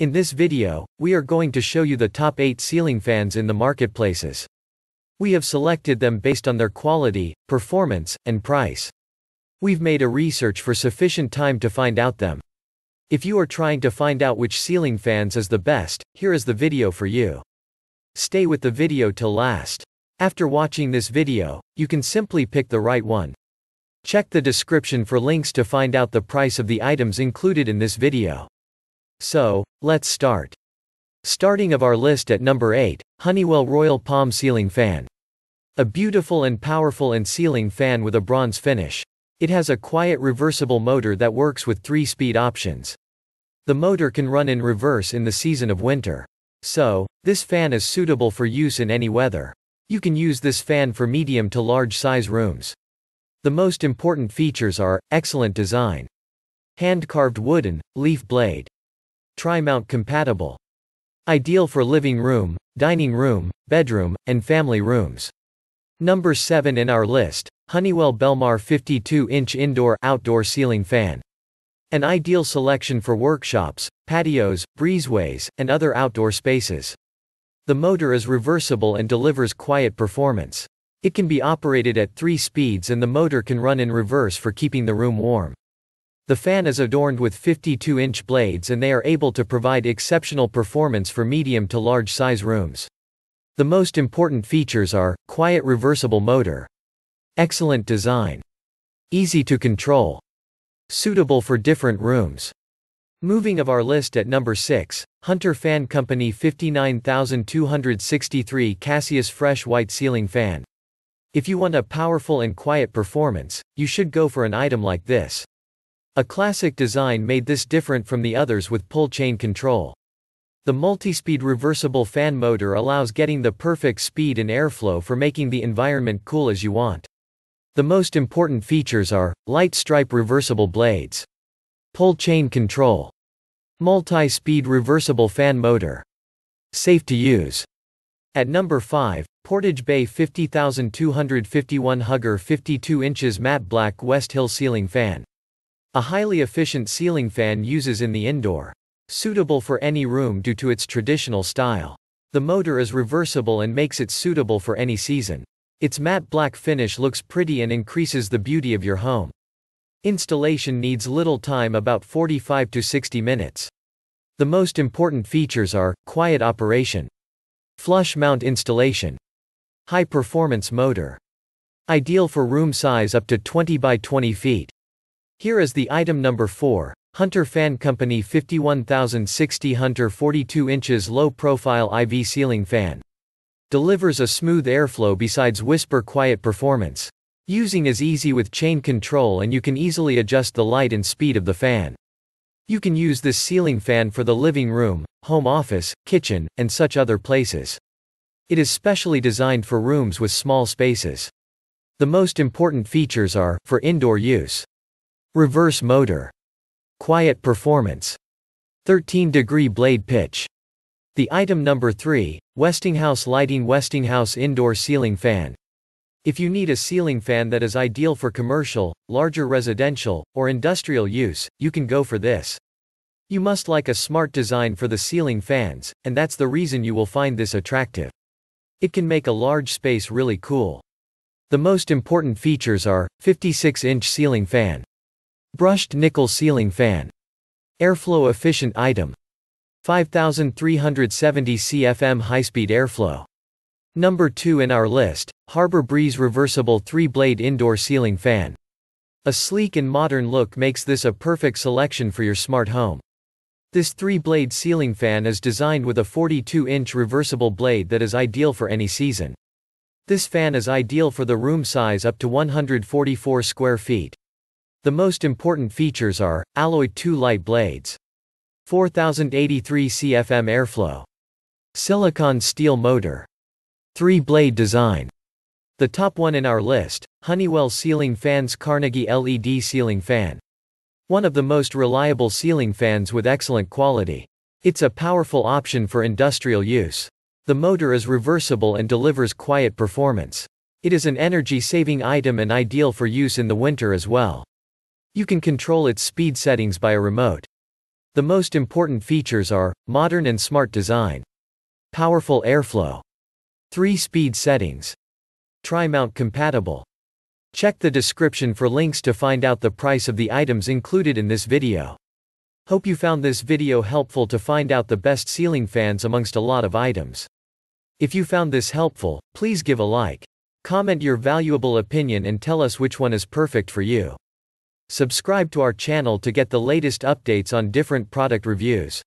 In this video, we are going to show you the top 8 ceiling fans in the marketplaces. We have selected them based on their quality, performance, and price. We've made a research for sufficient time to find out them. If you are trying to find out which ceiling fans is the best, here is the video for you. Stay with the video till last. After watching this video, you can simply pick the right one. Check the description for links to find out the price of the items included in this video. So, let's start. Starting of our list at number 8, Honeywell Royal Palm Ceiling Fan. A beautiful and powerful and ceiling fan with a bronze finish. It has a quiet reversible motor that works with three speed options. The motor can run in reverse in the season of winter. So, this fan is suitable for use in any weather. You can use this fan for medium to large size rooms. The most important features are excellent design, hand carved wooden, leaf blade, Tri-mount compatible. Ideal for living room, dining room, bedroom, and family rooms. Number 7 in our list, Honeywell Belmar 52-inch indoor-outdoor ceiling fan. An ideal selection for workshops, patios, breezeways, and other outdoor spaces. The motor is reversible and delivers quiet performance. It can be operated at 3 speeds and the motor can run in reverse for keeping the room warm. The fan is adorned with 52-inch blades and they are able to provide exceptional performance for medium to large size rooms. The most important features are, quiet reversible motor. Excellent design. Easy to control. Suitable for different rooms. Moving of our list at number 6, Hunter Fan Company 59263 Cassius Fresh White Ceiling Fan. If you want a powerful and quiet performance, you should go for an item like this. A classic design made this different from the others with pull chain control. The multi-speed reversible fan motor allows getting the perfect speed and airflow for making the environment cool as you want. The most important features are, light stripe reversible blades, pull chain control, multi-speed reversible fan motor, safe to use. At number 5, Portage Bay 50251 Hugger 52 inches matte black West Hill ceiling fan. A highly efficient ceiling fan uses in the indoor. Suitable for any room due to its traditional style. The motor is reversible and makes it suitable for any season. Its matte black finish looks pretty and increases the beauty of your home. Installation needs little time about 45 to 60 minutes. The most important features are, quiet operation, flush mount installation, high performance motor. Ideal for room size up to 20 by 20 feet. Here is the item number 4, Hunter Fan Company 51060 Hunter 42 inches low profile IV ceiling fan. Delivers a smooth airflow besides whisper quiet performance. Using is easy with chain control and you can easily adjust the light and speed of the fan. You can use this ceiling fan for the living room, home office, kitchen, and such other places. It is specially designed for rooms with small spaces. The most important features are, for indoor use. Reverse motor. Quiet performance. 13 degree blade pitch. The item number 3, Westinghouse Lighting Westinghouse Indoor Ceiling Fan. If you need a ceiling fan that is ideal for commercial, larger residential, or industrial use, you can go for this. You must like a smart design for the ceiling fans, and that's the reason you will find this attractive. It can make a large space really cool. The most important features are 56 inch ceiling fan. Brushed nickel ceiling fan. Airflow efficient item. 5370 CFM high-speed airflow. Number 2 in our list, Harbor Breeze reversible 3-blade indoor ceiling fan. A sleek and modern look makes this a perfect selection for your smart home. This 3-blade ceiling fan is designed with a 42-inch reversible blade that is ideal for any season. This fan is ideal for the room size up to 144 square feet. The most important features are, alloy 2 light blades. 4083 CFM airflow. Silicon steel motor. 3-blade design. The top one in our list, Honeywell Ceiling Fans Carnegie LED Ceiling Fan. One of the most reliable ceiling fans with excellent quality. It's a powerful option for industrial use. The motor is reversible and delivers quiet performance. It is an energy-saving item and ideal for use in the winter as well. You can control its speed settings by a remote. The most important features are modern and smart design, powerful airflow, 3 speed settings, tri mount compatible. Check the description for links to find out the price of the items included in this video. Hope you found this video helpful to find out the best ceiling fans amongst a lot of items. If you found this helpful, please give a like. Comment your valuable opinion and tell us which one is perfect for you. Subscribe to our channel to get the latest updates on different product reviews.